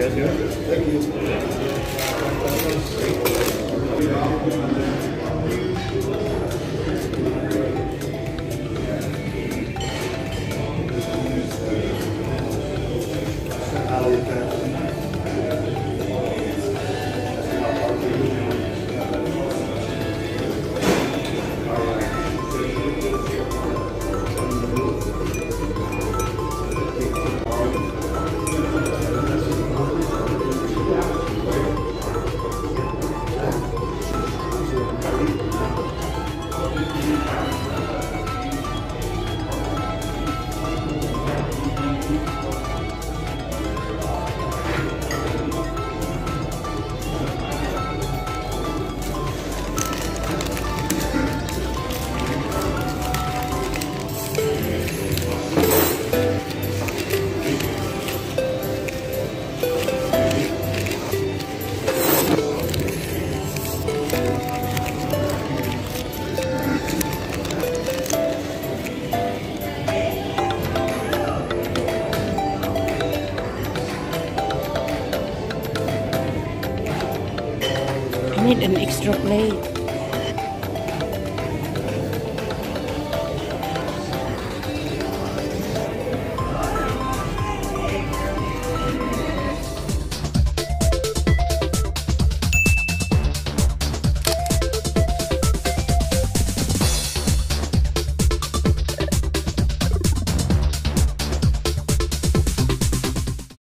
guys here. I an extra plate.